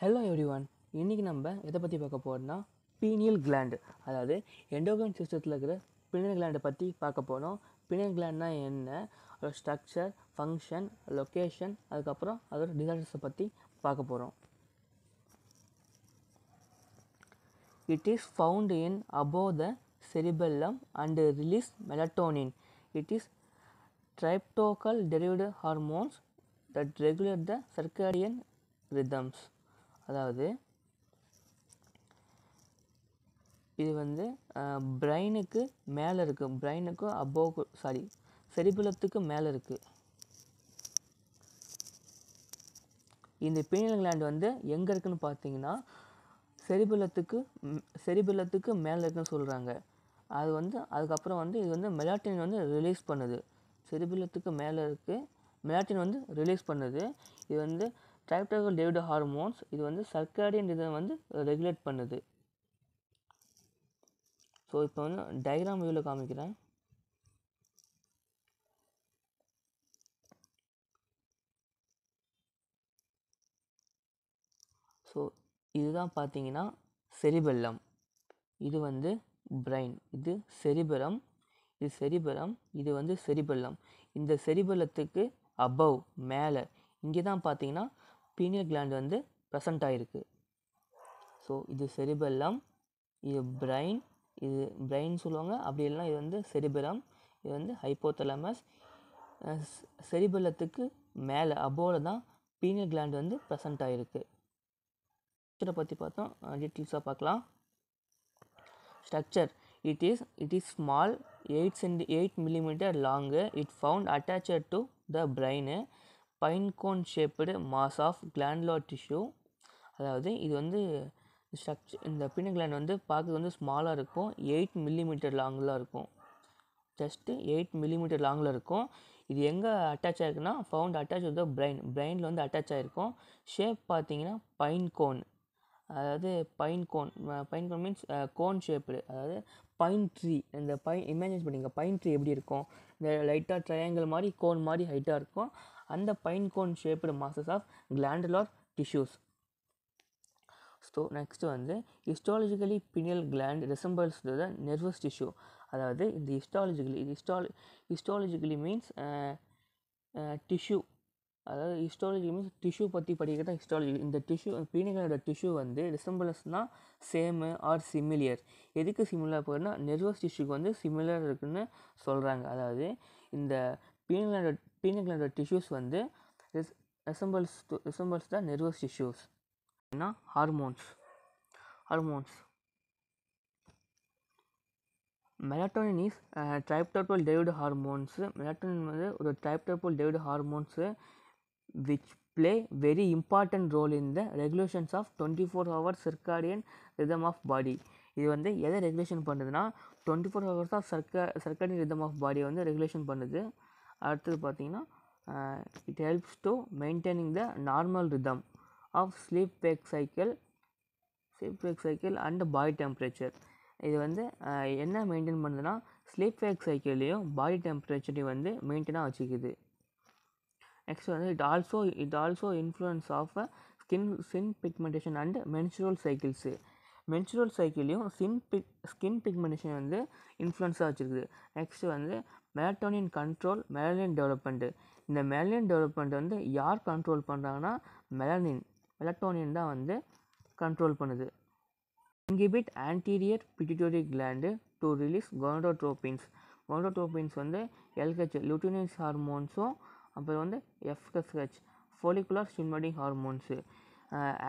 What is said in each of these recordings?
Hello every one இன்றைக்கி நம்ம எதை பற்றி பார்க்க போகிறோம்னா பீனியல் கிளாண்டு அதாவது எண்டோகன் சிஸ்டத்தில் இருக்கிற பினியல் கிளாண்டை பற்றி பார்க்க போகிறோம் பினியல் கிளாண்ட்னா என்ன? அதோட ஸ்ட்ரக்சர் ஃபங்க்ஷன் லொக்கேஷன் அதுக்கப்புறம் அதோட டிசார்டர்ஸை பற்றி பார்க்க போகிறோம் it is found in above the cerebellum and release melatonin it is tryptophan derived hormones that regular the circadian rhythms அதாவது இது வந்து பிரெயினுக்கு மேலே இருக்குது பிரெயினுக்கு அபோவ் சாரி செரிபுலத்துக்கு மேலே இருக்குது இந்த பீனியல் கிளாண்ட் வந்து எங்கே இருக்குன்னு பார்த்தீங்கன்னா செரிபுலத்துக்கு செரிபுலத்துக்கு மேலே இருக்குன்னு சொல்கிறாங்க அது வந்து அதுக்கப்புறம் வந்து இது வந்து மெலாட்டின் வந்து ரிலீஸ் பண்ணுது. செரிபுலத்துக்கு மேலே இருக்குது மெலாட்டின் வந்து ரிலீஸ் பண்ணுது. இது வந்து ட்ரைப்டோகல் டேவிட் ஹார்மோன்ஸ் இது வந்து சர்க்காடியன் இதை வந்து ரெகுலேட் பண்ணுது. ஸோ இப்போ வந்து டயக்ராம் வியூவில் காமிக்கிறேன். ஸோ இதுதான் பார்த்தீங்கன்னா செரிபெல்லம் இது வந்து பிரைன் இது செரிபரம் இது செரிபரம் இது வந்து செரிபெல்லம் இந்த செரிபெல்லத்துக்கு அபவ் மேலே இங்கே தான் பார்த்தீங்கன்னா பீனியல் கிளாண்ட் வந்து ப்ரெசண்ட் ஆகிருக்கு ஸோ இது செரிபெல்லம் இது பிரைன் இது பிரெயின் சொல்லுவாங்க. அப்படி இல்லைனா இது வந்து செரிபெலம் இது வந்து ஹைப்போதலமஸ் செரிபெல்லத்துக்கு மேலே அபோவில் தான் பீனியல் கிளாண்ட் வந்து ப்ரெசண்ட் ஆகிருக்கு ஸ்ட்ரக்சரை பற்றி பார்த்தோம். டீட்டெயில்ஸாக பார்க்கலாம். Structure it is it is small eight centi eight millimetre long it found attached to the brain pine cone shaped mass of glandular tissue அதாவது இது வந்து ஸ்ட்ரக்சர் இந்த பின்ன கிளாண்ட் வந்து பார்க்க வந்து ஸ்மாலாக இருக்கும். எயிட் மில்லிமீட்டர் லாங்கில் இருக்கும். ஜஸ்ட்டு எயிட் மில்லிமீட்டர் லாங்கில் இருக்கும். இது எங்கே attach ஆகிருக்குன்னா found attach with the brain பிரெயினில் வந்து அட்டாச் ஆகிருக்கும் ஷேப் பார்த்தீங்கன்னா பைன் கோன் அதாவது pine cone pine cone means cone shaped அதாவது பைன் ட்ரீ இந்த பைன் இமேஜின் பண்ணிங்க பைன் ட்ரீ எப்படி இருக்கும்? இந்த லைட்டாக ட்ரையாங்கிள் மாதிரி கோன் மாதிரி ஹைட்டாக இருக்கும். அந்த pine cone shaped masses of glandular tissues so next வந்து histologically pineal gland resembles the nervous tissue அதாவது இந்த ஹிஸ்டாலஜிக்கலி இது ஹிஸ்டால் ஹிஸ்டாலஜிக்கலி மீன்ஸ் டிஷ்யூ அதாவது ஹிஸ்டாலஜி மீன்ஸ் டிஷ்யூ பற்றி படிக்கிறதா ஹிஸ்டாலஜி இந்த டிஷ்யூ பீனிகளோட டிஷ்யூ வந்து ரிசம்பிளஸ்னால் சேமு ஆர் சிமிலியர் எதுக்கு சிமிலர் போகிறதுனா நெர்வஸ் டிஷ்யூக்கு வந்து சிமிலர் இருக்குன்னு சொல்கிறாங்க அதாவது இந்த பீனிகளோட பீனிகளோட டிஷ்யூஸ் வந்து resembles resembles the nervous tissues என்ன? Hormones hormones melatonin is tryptophan David hormones melatonin வந்து ஒரு tryptophan David hormones which play very important role in the regulations of twenty four hours circadian rhythm of body இது வந்து எதை regulation பண்ணுதுன்னா twenty four hours of circa circadian rhythm of பாடியை வந்து regulation பண்ணுது. அடுத்தது பார்த்தீங்கன்னா it helps to maintaining the normal rhythm of sleep wake cycle sleep wake cycle and body temperature இது வந்து என்ன மெயின்டைன் பண்ணுதுன்னா ஸ்லீப் வேக் சைக்கிள்லேயும் பாடி டெம்பரேச்சரையும் வந்து மெயின்டைனாக வச்சுக்குது. நெக்ஸ்ட் வந்து it also it also influence of skin skin pigmentation and menstrual cycles menstrual சைக்கிளையும் skin big skin pigmentation வந்து இன்ஃப்ளூயன்ஸாக வச்சுருக்குது நெக்ஸ்ட் வந்து மெலட்டோனின் கண்ட்ரோல் மெலனின் டெவலப்மெண்ட்டு இந்த மெலனின் டெவலப்மெண்ட் வந்து யார் கண்ட்ரோல் பண்ணுறாங்கன்னா மெலனின் மெலட்டோனின் தான் வந்து கண்ட்ரோல் பண்ணுது. Inhibit anterior pituitary gland to release gonadotropins gonadotropins வந்து எல்ஹெச் லுட்டினிஸ் ஹார்மோன்ஸும் அப்புறம் வந்து FSH follicular stimulating hormones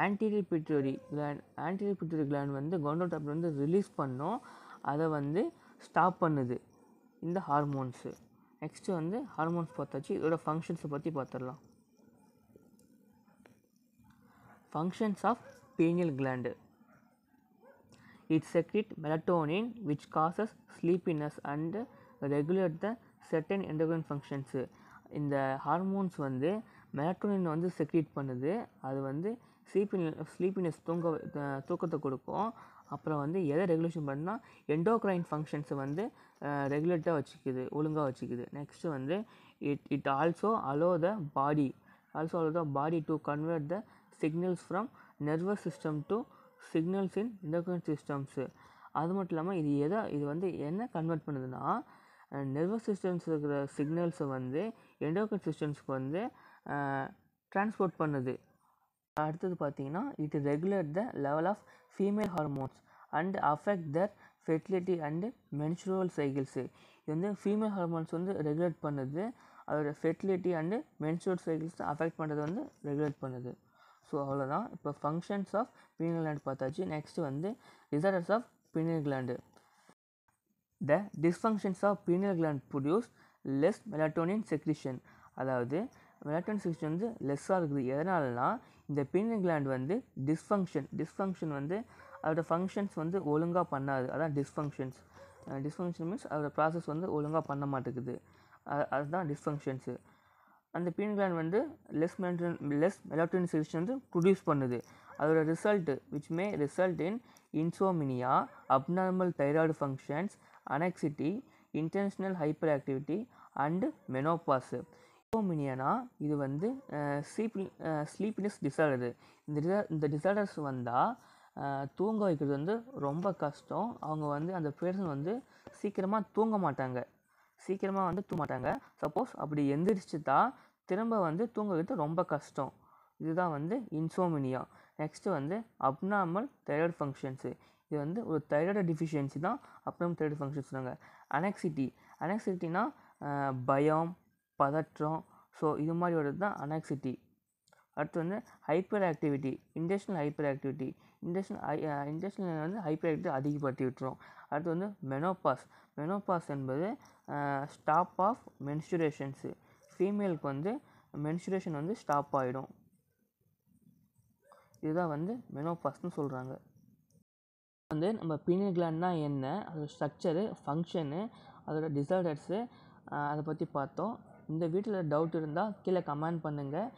anterior pituitary gland anterior pituitary gland வந்து கொனடோட்ரோபின் வந்து ரிலீஸ் பண்ணோம். அதை வந்து ஸ்டாப் பண்ணுது. இந்த ஹார்மோன்ஸு நெக்ஸ்ட்டு வந்து ஹார்மோன்ஸ் பார்த்தாச்சு. இதோட ஃபங்க்ஷன்ஸை பற்றி பார்த்துடலாம். Functions of pineal gland it secrete melatonin which causes sleepiness and regulate the certain endocrine functions இந்த ஹார்மோன்ஸ் வந்து மெலட்டோனின் வந்து செக்ரிட் பண்ணுது. அது வந்து ஸ்லீப்பின் ஸ்லீப்பினஸ் தூங்க தூக்கத்தை கொடுக்கும். அப்புறம் வந்து எதை ரெகுலேஷன் பண்ணால் எண்டோக்ரைன் ஃபங்க்ஷன்ஸை வந்து ரெகுலேட்டாக வச்சுக்குது ஒழுங்காக வச்சுக்குது. நெக்ஸ்ட்டு வந்து it it also allow the body also allow the body to convert the signals from nervous system to signals in endocrine systems அது மட்டும் இல்லாமல் இது எதை இது வந்து என்ன கன்வெர்ட் பண்ணுதுன்னா நர்வஸ் சிஸ்டம்ஸ் இருக்கிற சிக்னல்ஸை வந்து எண்டோக்ரைன் சிஸ்டம்ஸ்க்கு வந்து டிரான்ஸ்போர்ட் பண்ணுது. அடுத்தது பார்த்தீங்கன்னா it regulate the level of female hormones and affect their fertility and menstrual cycles இது வந்து ஃபீமேல் ஹார்மோன்ஸ் வந்து ரெகுலேட் பண்ணுது. அதோட fertility and menstrual cycles affect பண்ணுறது வந்து ரெகுலேட் பண்ணுது. ஸோ அவ்வளோதான் இப்போ ஃபங்க்ஷன்ஸ் ஆஃப் பீனியல் கிளாண்ட் பார்த்தாச்சு. நெக்ஸ்ட்டு வந்து results of pineal gland the dysfunctions of pineal gland produce less melatonin secretion அதாவது மெலட்டோனின் செக்ரிஷன் வந்து லெஸ்ஸாக இருக்குது. எதனாலனா இந்த பீனியல் கிளாண்ட் வந்து டிஸ்ஃபங்க்ஷன் டிஸ்ஃபங்க்ஷன் வந்து அதோடய ஃபங்க்ஷன்ஸ் வந்து ஒழுங்காக பண்ணாது. அதான் டிஸ்ஃபங்க்ஷன்ஸ் டிஸ்ஃபங்க்ஷன் மீன்ஸ் அதோட ப்ராசஸ் வந்து ஒழுங்காக பண்ண மாட்டேங்குது. அதுதான் டிஸ்ஃபங்க்ஷன்ஸு அந்த பீன் கிளாண்ட் வந்து லெஸ் மெலட்டோன் லெஸ் மெலட்டோனின் செக்ரிஷன் வந்து ப்ரொடியூஸ் பண்ணுது. அதோட result which may result in insomnia abnormal thyroid functions anxiety intentional hyperactivity and menopause இன்சோமினியனா இது வந்து ஸ்லீப் ஸ்லீப்னஸ் டிசார்டரு. இந்த டிசா இந்த டிசார்டர்ஸ் வந்தால் தூங்க வைக்கிறது வந்து ரொம்ப கஷ்டம். அவங்க வந்து அந்த பேர்சன் வந்து சீக்கிரமாக தூங்க மாட்டாங்க. சீக்கிரமாக வந்து தூங்க மாட்டாங்க. சப்போஸ் அப்படி எந்திரிச்சுட்டா திரும்ப வந்து தூங்க வைக்கிறது ரொம்ப கஷ்டம். இதுதான் வந்து இன்சோமினியா. நெக்ஸ்ட்டு வந்து அப்னாமல் தைராய்டு ஃபங்க்ஷன்ஸு. இது வந்து ஒரு தைராய்டு டிஃபிஷியன்சி தான் அப்னாமல் தைராய்டு ஃபங்க்ஷன் சொன்னாங்க அனெக்சிட்டி. அனெக்சிட்டினா பயம் பதற்றம். ஸோ இது மாதிரி வர்றது தான் அனெக்சிட்டி அடுத்து வந்து hyper activity industrial hyper activity industrial ஹை இண்டஸ்ட்ரியல் வந்து ஹைப்பர் ஆக்டிவிட்டி அதிகப்படுத்தி விட்டுரும். அடுத்து வந்து மெனோபாஸ் மெனோபாஸ் என்பது ஸ்டாப் ஆஃப் மென்சுரேஷன்ஸு ஃபீமேலுக்கு வந்து மென்சுரேஷன் வந்து ஸ்டாப் ஆகிடும் இதுதான் வந்து மெனோபாஸ்னு சொல்கிறாங்க வந்து நம்ம பீனியல் கிளாண்ட்னா என்ன? அதோட ஸ்ட்ரக்சரு ஃபங்க்ஷனு அதோட டிசார்டர்ஸு அதை பற்றி பார்த்தோம். இந்த வீட்டில் டவுட் இருந்தால் கீழே கமெண்ட் பண்ணுங்கள்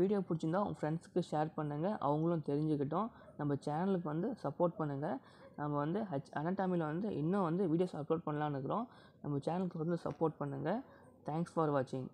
வீடியோ பிடிச்சிருந்தா உங்கள் ஃப்ரெண்ட்ஸ்க்கு ஷேர் பண்ணுங்கள் அவங்களும் தெரிஞ்சுக்கிட்டோம். நம்ம சேனலுக்கு வந்து சப்போர்ட் பண்ணுங்கள் நம்ம வந்து ஹச் அனட்டாமியில் வந்து இன்னும் வந்து வீடியோஸ் அப்லோட் பண்ணலான்னு இருக்கிறோம். நம்ம சேனலுக்கு வந்து சப்போர்ட் பண்ணுங்கள் தேங்க்ஸ் ஃபார் வாட்சிங்